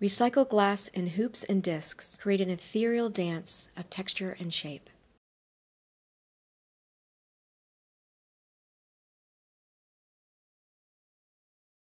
Recycle glass in hoops and discs, create an ethereal dance of texture and shape.